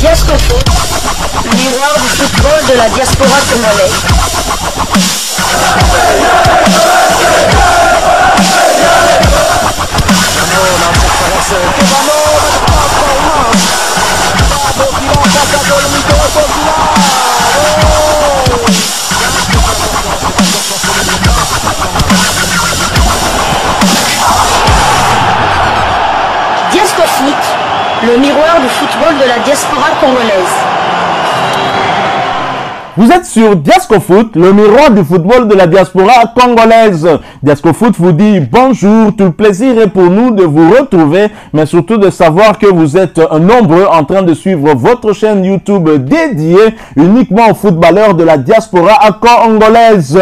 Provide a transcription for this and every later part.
Diasco Foot, miroir du football de la diaspora congolaise. Le miroir du football de la diaspora congolaise. Vous êtes sur Diasco Foot, le miroir du football de la diaspora congolaise. Diasco Foot vous dit bonjour, tout le plaisir est pour nous de vous retrouver, mais surtout de savoir que vous êtes nombreux en train de suivre votre chaîne YouTube dédiée uniquement aux footballeurs de la diaspora congolaise.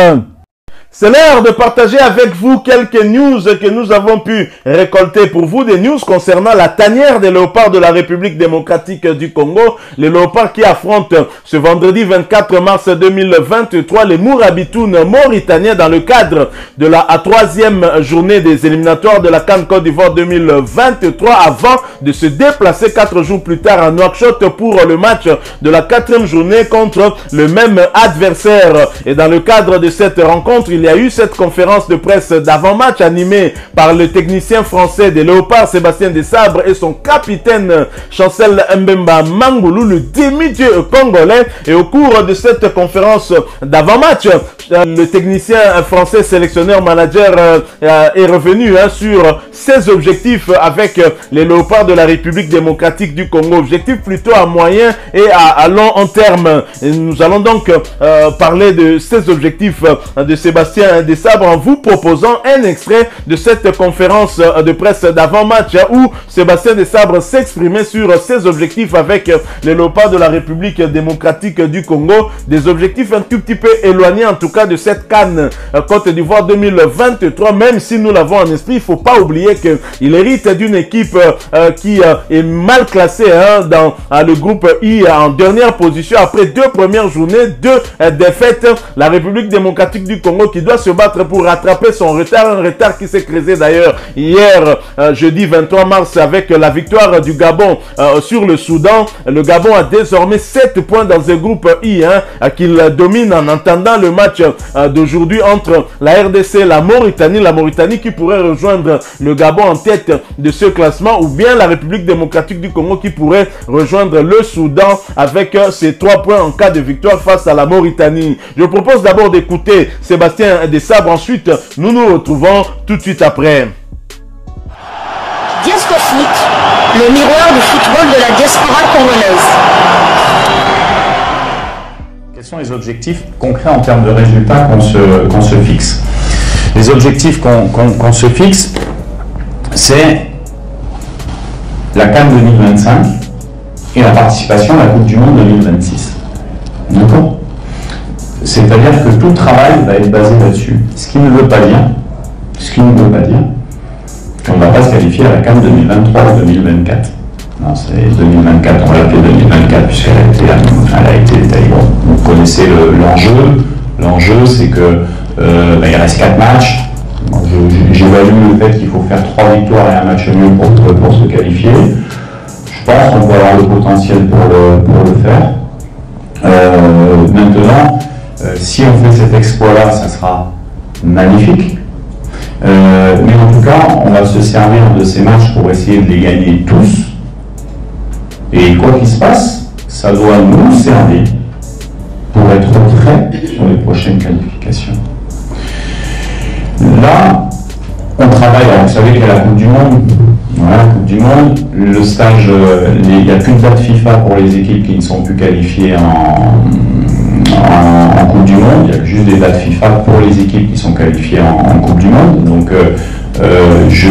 C'est l'heure de partager avec vous quelques news que nous avons pu récolter pour vous, des news concernant la tanière des léopards de la République démocratique du Congo, les léopards qui affrontent ce vendredi 24 mars 2023 les Mourabitoun mauritaniens dans le cadre de la troisième journée des éliminatoires de la Cannes Côte d'Ivoire 2023 avant de se déplacer quatre jours plus tard à Nouakchott pour le match de la quatrième journée contre le même adversaire. Et dans le cadre de cette rencontre, il y a eu cette conférence de presse d'avant-match animée par le technicien français des Léopards, Sébastien Desabre, et son capitaine Chancel Mbemba Mangoulou, le demi-dieu congolais. Et au cours de cette conférence d'avant-match, le technicien français sélectionneur manager euh, est revenu hein, sur ses objectifs avec les Léopards de la République démocratique du Congo. Objectifs plutôt à moyen et à, long terme. Nous allons donc euh, parler de ces objectifs de Sébastien Desabre en vous proposant un extrait de cette conférence de presse d'avant-match où Sébastien Desabre s'exprimait sur ses objectifs avec les Léopards de la République démocratique du Congo. Des objectifs un tout petit peu éloignés en tout cas de cette canne Côte d'Ivoire 2023, même si nous l'avons en esprit, il faut pas oublier qu'il hérite d'une équipe euh, qui euh, est mal classée hein, dans euh, le groupe I en dernière position après deux premières journées, deux défaites. La République démocratique du Congo qui doit se battre pour rattraper son retard, un retard qui s'est creusé d'ailleurs hier, jeudi 23 mars, avec la victoire du Gabon sur le Soudan. Le Gabon a désormais 7 points dans un groupe I hein, qu'il domine en entendant le match d'aujourd'hui entre la RDC, la Mauritanie, la Mauritanie qui pourrait rejoindre le Gabon en tête de ce classement, ou bien la République démocratique du Congo qui pourrait rejoindre le Soudan avec ses trois points en cas de victoire face à la Mauritanie. Je propose d'abord d'écouter Sébastien Desabre, ensuite nous nous retrouvons tout de suite après. Foot, le miroir du football de la diaspora congolaise. Quels sont les objectifs concrets en termes de résultats qu'on se, qu'on se fixe? Les objectifs qu'on se fixe, c'est la Cannes 2025 et la participation à la Coupe du Monde 2026. D'accord C'est-à-dire que tout travail va être basé là-dessus. Ce qui ne veut pas dire, ce qui ne veut pas dire qu'on ne va pas se qualifier à la Cannes 2023 ou 2024. Non, c'est 2024, on va l'appeler 2024 puisqu'elle a été, détaillée. Vous connaissez le- l'enjeu. L'enjeu, c'est que euh, ben, il reste 4 matchs. J'évalue le fait qu'il faut faire 3 victoires et un match nul pour, se qualifier. Je pense qu'on peut avoir le potentiel pour le, pour le faire. Euh, maintenant, euh, si on fait cet exploit-là, ça sera magnifique. Euh, mais en tout cas, on va se servir de ces matchs pour essayer de les gagner tous. Et quoi qu'il se passe, ça doit nous servir pour être prêts sur les prochaines qualifications. Là, on travaille, vous savez qu'il y a la Coupe du Monde. Voilà, la Coupe du Monde. Le stage, euh, il n'y a plus de date FIFA pour les équipes qui ne sont plus qualifiées en, en- Coupe du Monde. Il y a juste des dates FIFA pour les équipes qui sont qualifiées en, Coupe du Monde. Donc, euh, euh, je,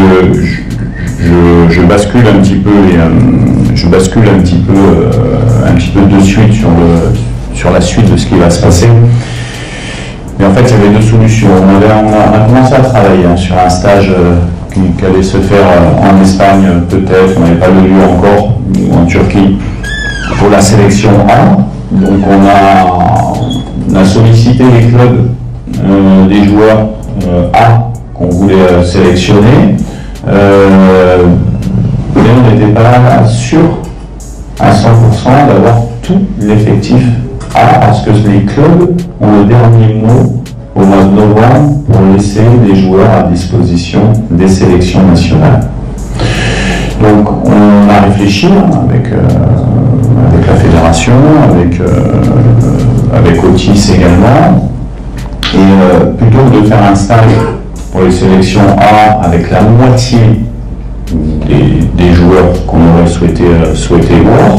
je, bascule un petit peu, et, euh, je bascule un petit peu, un petit peu de suite sur, le, sur la suite de ce qui va se passer. Mais en fait, il y avait deux solutions. On, avait, on, a, commencé à travailler hein, sur un stage qui, qui allait se faire en Espagne, peut-être, on n'avait pas de lieu encore, ou en Turquie, pour la sélection A. Donc on a, on a sollicité les clubs euh, des joueurs euh, A qu'on voulait euh, sélectionner. Mais on n'était pas sûr tout l'effectif A parce que les clubs ont le dernier mot au mois de novembre pour laisser des joueurs à disposition des sélections nationales. Donc on a réfléchi avec, euh, avec la fédération, avec, avec Et euh, plutôt que de faire un stage pour les sélections A avec la moitié des, joueurs qu'on aurait souhaité, souhaité voir,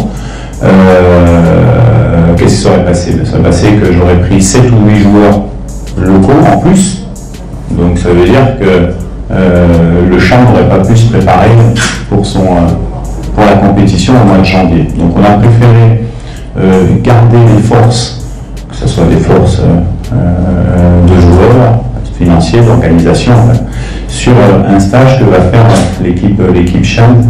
qu'est-ce qui serait passé? Ben, Ça serait passé que j'aurais pris 7 ou 8 joueurs locaux en plus. Donc ça veut dire que euh, le champ n'aurait pas pu se préparer pour, son, euh, pour la compétition au mois de janvier. Donc on a préféré euh, garder les forces, que ce soit des forces de joueurs, financiers, d'organisation, sur un stage que va faire l'équipe l'équipe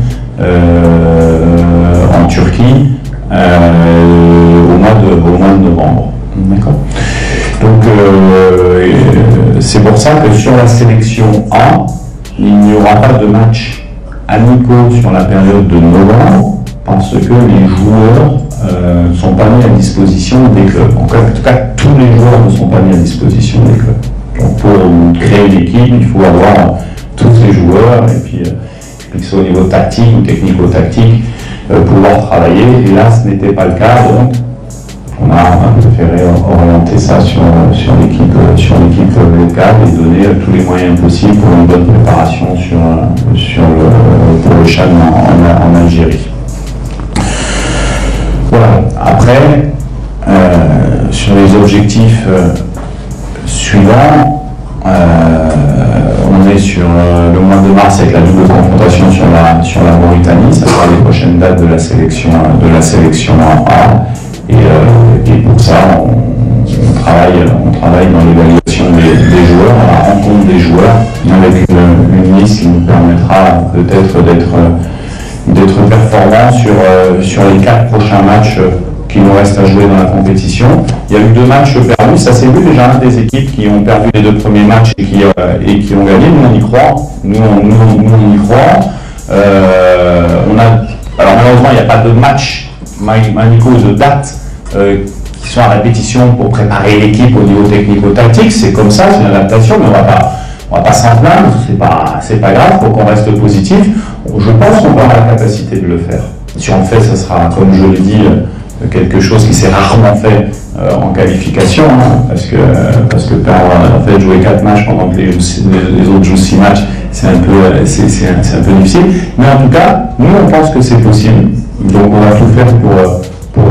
en Turquie au, mois de, au mois de novembre. D'accord? Donc euh, c'est pour ça que sur la sélection A, il n'y aura pas de match amicaux sur la période de novembre parce que les joueurs euh, ne sont pas mis à disposition des clubs. En tout cas, tous les joueurs ne sont pas mis à disposition des clubs. Donc pour créer une équipe, il faut avoir tous ces joueurs et puis, euh, que ce soit au niveau tactique ou technico-tactique, pouvoir travailler. Et là, ce n'était pas le cas. Donc, on a préféré orienter ça sur, l'équipe locale et donner tous les moyens possibles pour une bonne préparation sur, sur le, pour le Chad en, Algérie. Euh, sur les objectifs euh, suivants, euh, on est sur le mois de mars avec la double confrontation sur la, sur la Mauritanie, ça sera les prochaines dates de la sélection de la sélection A. Et, pour ça, on, travaille, on travaille dans l'évaluation des, joueurs, la rencontre des joueurs, avec une, liste qui nous permettra peut-être d'être performant sur, sur les quatre prochains matchs qui nous restent à jouer dans la compétition. Il y a eu deux matchs perdus, ça s'est vu déjà, des équipes qui ont perdu les deux premiers matchs et qui, euh, ont gagné. Nous, on y croit. Nous, on, nous, on y croit. a, alors malheureusement, il n'y a pas de match Manico de date euh, qui sont à répétition pour préparer l'équipe au niveau technico-tactique. C'est comme ça, c'est une adaptation, mais on va pas, on va pas s'en plaindre, c'est pas, c'est pas grave, faut qu'on reste positif. Je pense qu'on aura la capacité de le faire. Si on le fait, ce sera, comme je l'ai dit, euh, quelque chose qui s'est rarement fait euh, en qualification, hein, parce que parce que fait jouer quatre matchs pendant que les, autres jouent six matchs, c'est un peu un, peu difficile. Mais en tout cas, nous on pense que c'est possible. Donc on va tout faire pour pour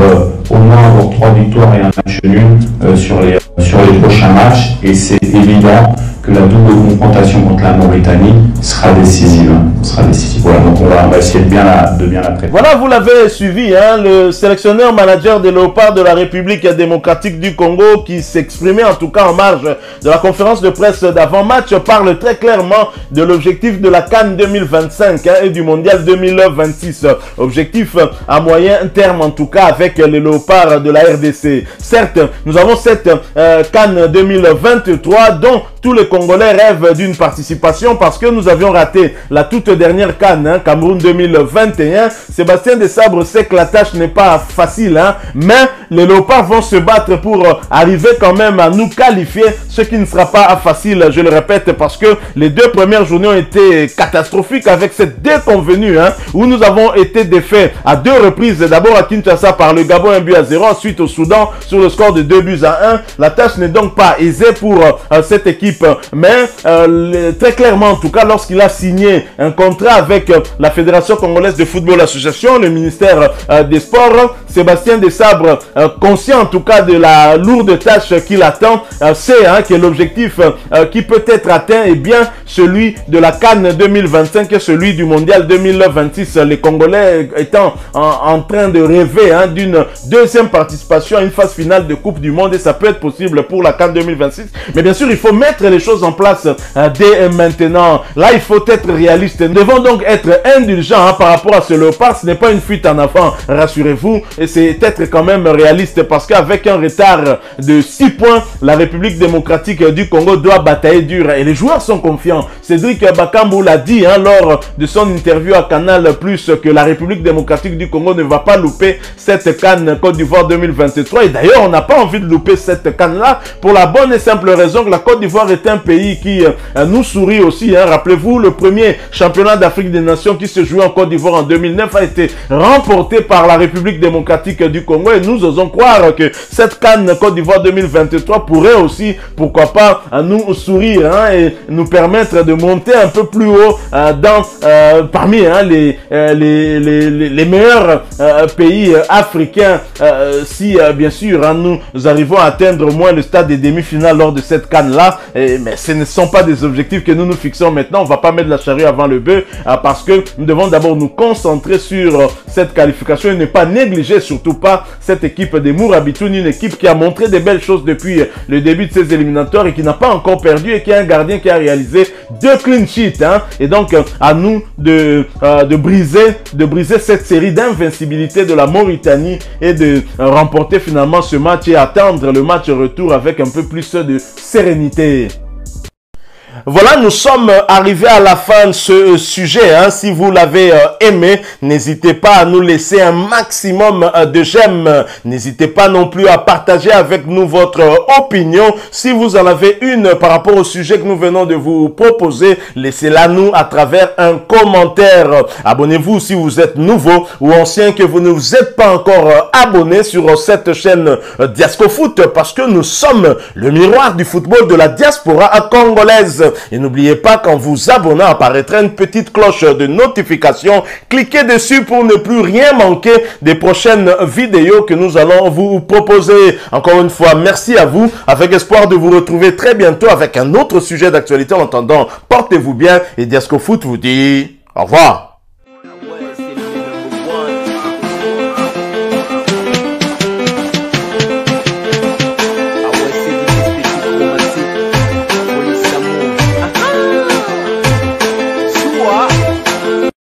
au moins trois victoires et un match nul euh, sur, les, sur les prochains matchs. Et c'est évident que la double confrontation contre la Mauritanie sera décisive. Hein. sera décisive. Voilà, donc on va, essayer de bien la, de bien la préparer. Voilà, vous l'avez suivi, hein, le sélectionneur manager des Léopards de la République démocratique du Congo qui s'exprimait en tout cas en marge de la conférence de presse d'avant-match parle très clairement de l'objectif de la Cannes 2025 hein, et du Mondial 2026. Objectif à moyen terme en tout cas avec les Léopards de la RDC. Certes, nous avons cette euh, Cannes 2023 dont tous les Congolais rêvent d'une participation parce que nous avions raté la toute dernière Cannes, hein, Cameroun 2021. Sébastien Desabre sait que la tâche n'est pas facile, hein, mais les Léopards vont se battre pour euh, arriver quand même à nous qualifier, ce qui ne sera pas facile, je le répète, parce que les deux premières journées ont été catastrophiques avec cette déconvenue, hein, où nous avons été défaits à deux reprises, d'abord à Kinshasa par le Gabon un but à 0, ensuite au Soudan sur le score de 2 buts à 1. La tâche n'est donc pas aisée pour euh, cette équipe mais euh, très clairement, en tout cas, lorsqu'il a signé un contrat avec euh, la Fédération congolaise de football association, le ministère euh, des Sports, Sébastien Desabre, conscient en tout cas de la lourde tâche qu'il attend, sait hein, que l'objectif qui peut être atteint est bien celui de la Cannes 2025 et celui du Mondial 2026. Les Congolais étant en, train de rêver hein, d'une deuxième participation à une phase finale de Coupe du Monde et ça peut être possible pour la Cannes 2026. Mais bien sûr, il faut mettre les choses en place euh, dès maintenant. Là, il faut être réaliste. Nous devons donc être indulgents hein, par rapport à ce léopard. Ce n'est pas une fuite en avant, rassurez-vous. C'est être quand même réaliste parce qu'avec un retard de 6 points, la République démocratique du Congo doit batailler dur et les joueurs sont confiants. Cédric Bakambu l'a dit hein, lors de son interview à Canal Plus que la République démocratique du Congo ne va pas louper cette canne Côte d'Ivoire 2023 et d'ailleurs on n'a pas envie de louper cette canne là pour la bonne et simple raison que la Côte d'Ivoire est un pays qui euh, nous sourit aussi. Hein. Rappelez-vous, le premier championnat d'Afrique des Nations qui se jouait en Côte d'Ivoire en 2009 a été remporté par la République démocratique du Congo et nous osons croire que cette canne Côte d'Ivoire 2023 pourrait aussi, pourquoi pas, nous sourire hein, et nous permettre de monter un peu plus haut euh, dans euh, parmi hein, les, les, les, les, meilleurs pays africains si bien sûr hein, nous arrivons à atteindre au moins le stade des demi-finales lors de cette canne là mais ce ne sont pas des objectifs que nous nous fixons maintenant. On va pas mettre la charrue avant le bœuf parce que nous devons d'abord nous concentrer sur euh, cette qualification et ne pas négliger surtout pas cette équipe des Mourabitoun, une équipe qui a montré des belles choses depuis euh, le début de ces éliminatoires et qui n'a pas encore perdu et qui a un gardien qui a réalisé deux clean sheets. Hein. Et donc, euh, à nous de, de, briser, de briser cette série d'invincibilité de la Mauritanie et de remporter finalement ce match et attendre le match retour avec un peu plus de sérénité. Voilà, nous sommes arrivés à la fin de ce euh, sujet. Hein. Si vous l'avez euh, aimé, n'hésitez pas à nous laisser un maximum euh, de j'aime. N'hésitez pas non plus à partager avec nous votre opinion. Si vous en avez une par rapport au sujet que nous venons de vous proposer, laissez-la nous à travers un commentaire. Abonnez-vous si vous êtes nouveau ou ancien que vous ne vous êtes pas encore abonné sur cette chaîne Diasco Foot parce que nous sommes le miroir du football de la diaspora congolaise. Et n'oubliez pas qu'en vous abonnant apparaîtra une petite cloche de notification. Cliquez dessus pour ne plus rien manquer des prochaines vidéos que nous allons vous proposer. Encore une fois, merci à vous. Avec espoir de vous retrouver très bientôt avec un autre sujet d'actualité. En attendant, portez-vous bien et Diasco Foot vous dit au revoir.